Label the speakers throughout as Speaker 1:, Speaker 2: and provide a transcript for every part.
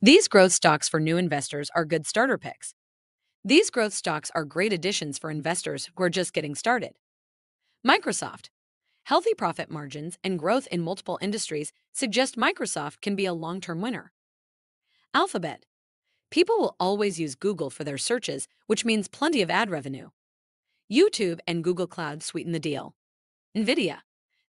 Speaker 1: These growth stocks for new investors are good starter picks. These growth stocks are great additions for investors who are just getting started. Microsoft. Healthy profit margins and growth in multiple industries suggest Microsoft can be a long term winner. Alphabet. People will always use Google for their searches, which means plenty of ad revenue. YouTube and Google Cloud sweeten the deal. NVIDIA.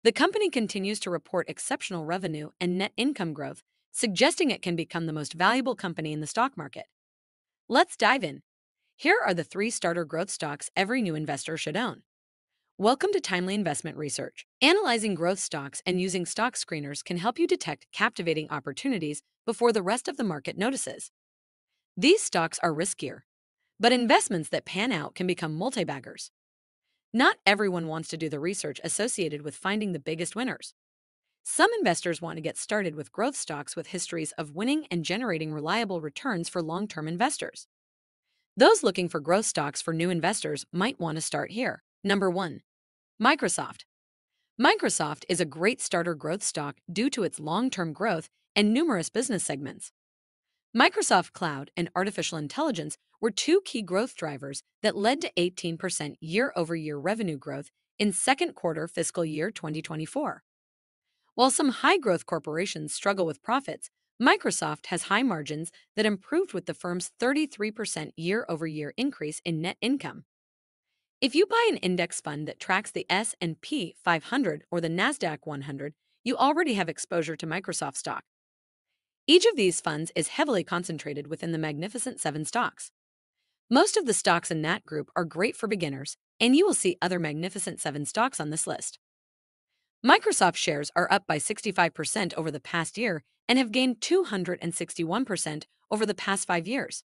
Speaker 1: The company continues to report exceptional revenue and net income growth suggesting it can become the most valuable company in the stock market. Let's dive in. Here are the three starter growth stocks every new investor should own. Welcome to Timely Investment Research. Analyzing growth stocks and using stock screeners can help you detect captivating opportunities before the rest of the market notices. These stocks are riskier, but investments that pan out can become multi-baggers. Not everyone wants to do the research associated with finding the biggest winners. Some investors want to get started with growth stocks with histories of winning and generating reliable returns for long term investors. Those looking for growth stocks for new investors might want to start here. Number 1. Microsoft. Microsoft is a great starter growth stock due to its long term growth and numerous business segments. Microsoft Cloud and artificial intelligence were two key growth drivers that led to 18% year over year revenue growth in second quarter fiscal year 2024. While some high growth corporations struggle with profits, Microsoft has high margins that improved with the firm's 33% year over year increase in net income. If you buy an index fund that tracks the S&P 500 or the Nasdaq 100, you already have exposure to Microsoft stock. Each of these funds is heavily concentrated within the Magnificent 7 stocks. Most of the stocks in that group are great for beginners, and you will see other Magnificent 7 stocks on this list. Microsoft shares are up by 65% over the past year and have gained 261% over the past five years.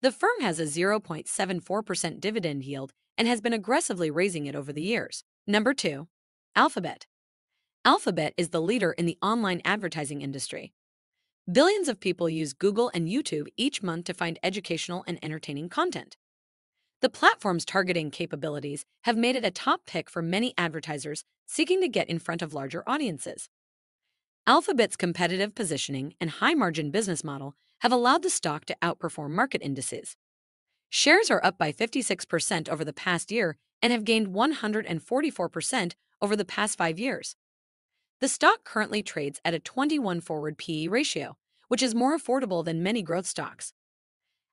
Speaker 1: The firm has a 0.74% dividend yield and has been aggressively raising it over the years. Number 2. Alphabet. Alphabet is the leader in the online advertising industry. Billions of people use Google and YouTube each month to find educational and entertaining content. The platform's targeting capabilities have made it a top pick for many advertisers seeking to get in front of larger audiences. Alphabet's competitive positioning and high margin business model have allowed the stock to outperform market indices. Shares are up by 56% over the past year and have gained 144% over the past five years. The stock currently trades at a 21 forward PE ratio, which is more affordable than many growth stocks.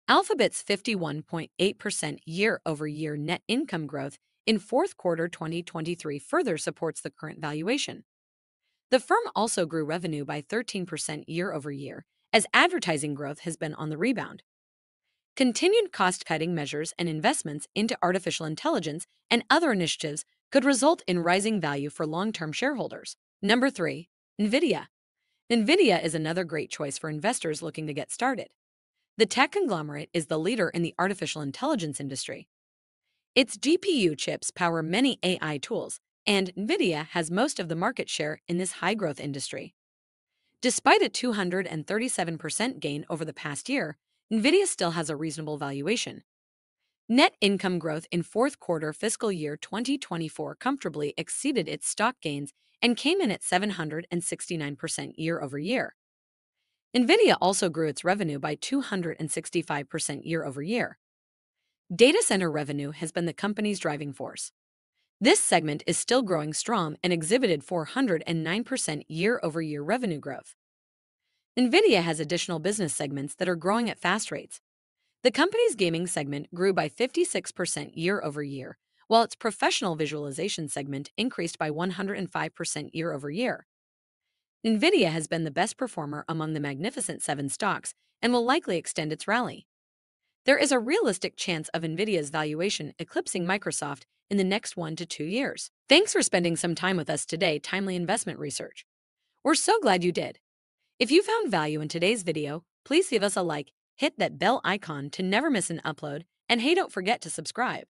Speaker 1: Alphabet's 51.8% year over year net income growth in fourth quarter 2023 further supports the current valuation. The firm also grew revenue by 13% year over year, as advertising growth has been on the rebound. Continued cost cutting measures and investments into artificial intelligence and other initiatives could result in rising value for long term shareholders. Number three, NVIDIA. NVIDIA is another great choice for investors looking to get started. The tech conglomerate is the leader in the artificial intelligence industry. Its GPU chips power many AI tools, and NVIDIA has most of the market share in this high growth industry. Despite a 237% gain over the past year, NVIDIA still has a reasonable valuation. Net income growth in fourth quarter fiscal year 2024 comfortably exceeded its stock gains and came in at 769% year over year. NVIDIA also grew its revenue by 265% year over year. Data center revenue has been the company's driving force. This segment is still growing strong and exhibited 409% year over year revenue growth. NVIDIA has additional business segments that are growing at fast rates. The company's gaming segment grew by 56% year over year, while its professional visualization segment increased by 105% year over year. NVIDIA has been the best performer among the Magnificent Seven stocks and will likely extend its rally. There is a realistic chance of NVIDIA's valuation eclipsing Microsoft in the next one to two years. Thanks for spending some time with us today, Timely Investment Research. We're so glad you did. If you found value in today's video, please give us a like, hit that bell icon to never miss an upload, and hey, don't forget to subscribe.